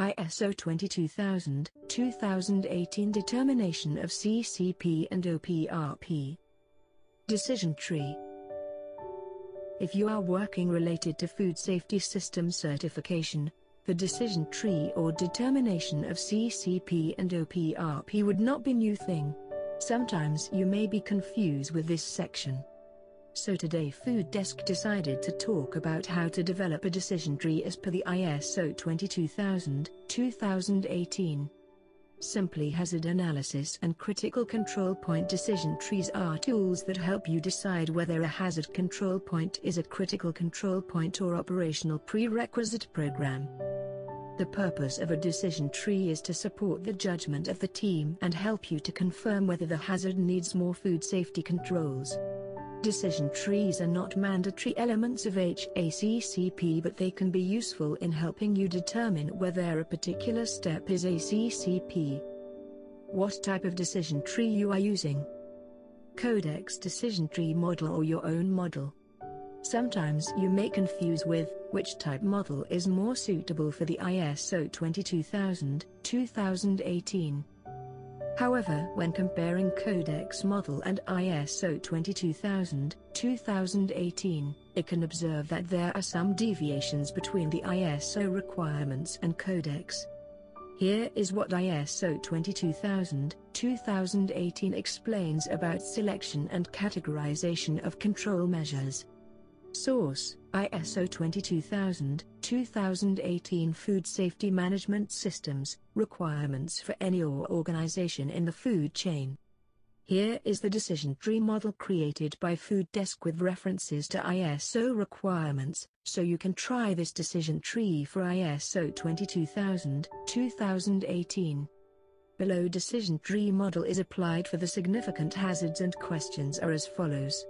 ISO 22000, 2018 Determination of CCP and OPRP. Decision Tree If you are working related to Food Safety System certification, the decision tree or determination of CCP and OPRP would not be new thing. Sometimes you may be confused with this section. So today Food Desk decided to talk about how to develop a decision tree as per the ISO 22000, 2018. Simply hazard analysis and critical control point decision trees are tools that help you decide whether a hazard control point is a critical control point or operational prerequisite program. The purpose of a decision tree is to support the judgment of the team and help you to confirm whether the hazard needs more food safety controls. Decision trees are not mandatory elements of HACCP but they can be useful in helping you determine whether a particular step is a CCP. What type of decision tree you are using? Codex decision tree model or your own model. Sometimes you may confuse with which type model is more suitable for the ISO 22000, 2018. However, when comparing Codex model and ISO 22000, 2018, it can observe that there are some deviations between the ISO requirements and Codex. Here is what ISO 22000, 2018 explains about selection and categorization of control measures. Source, ISO 22000, 2018 Food Safety Management Systems, Requirements for any or organization in the food chain. Here is the decision tree model created by Food Desk with references to ISO requirements, so you can try this decision tree for ISO 22000, 2018. Below decision tree model is applied for the significant hazards and questions are as follows.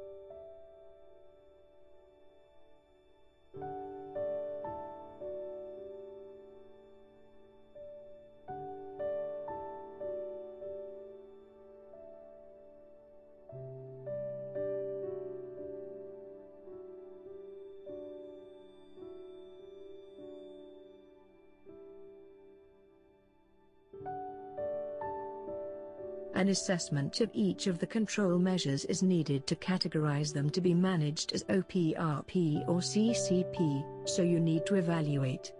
An assessment of each of the control measures is needed to categorize them to be managed as OPRP or CCP, so you need to evaluate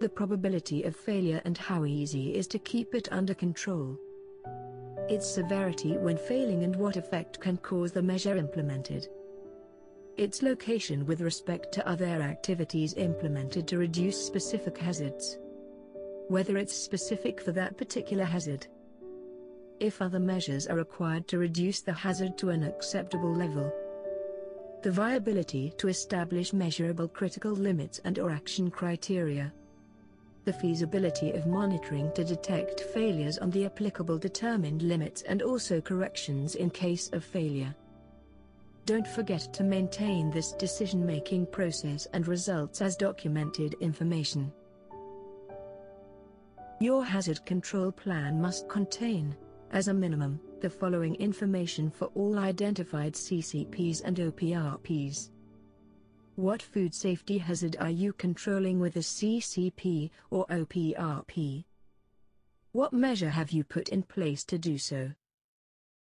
the probability of failure and how easy is to keep it under control. Its severity when failing and what effect can cause the measure implemented. Its location with respect to other activities implemented to reduce specific hazards. Whether it's specific for that particular hazard if other measures are required to reduce the hazard to an acceptable level. The viability to establish measurable critical limits and or action criteria. The feasibility of monitoring to detect failures on the applicable determined limits and also corrections in case of failure. Don't forget to maintain this decision-making process and results as documented information. Your hazard control plan must contain as a minimum, the following information for all identified CCPs and OPRPs. What food safety hazard are you controlling with a CCP or OPRP? What measure have you put in place to do so?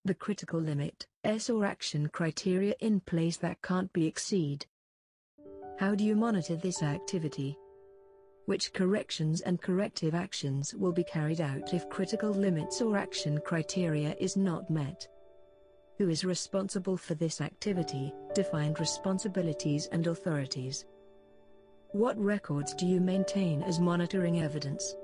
The critical limit, S or action criteria in place that can't be exceed. How do you monitor this activity? Which corrections and corrective actions will be carried out if critical limits or action criteria is not met. Who is responsible for this activity, defined responsibilities and authorities. What records do you maintain as monitoring evidence?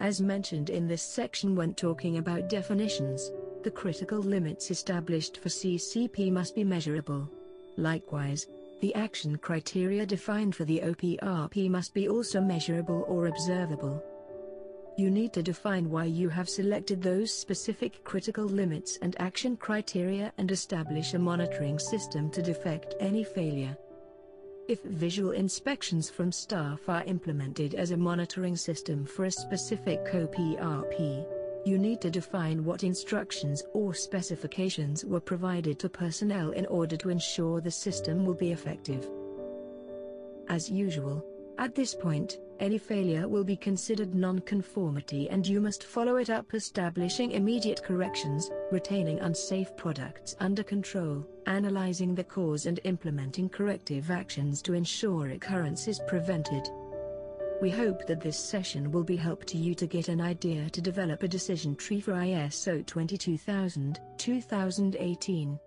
As mentioned in this section when talking about definitions, the critical limits established for CCP must be measurable. Likewise, the action criteria defined for the OPRP must be also measurable or observable. You need to define why you have selected those specific critical limits and action criteria and establish a monitoring system to defect any failure. If visual inspections from staff are implemented as a monitoring system for a specific OPRP, you need to define what instructions or specifications were provided to personnel in order to ensure the system will be effective. As usual, at this point, Any failure will be considered non-conformity and you must follow it up establishing immediate corrections, retaining unsafe products under control, analyzing the cause and implementing corrective actions to ensure recurrence is prevented. We hope that this session will be help to you to get an idea to develop a decision tree for ISO 22000, 2018.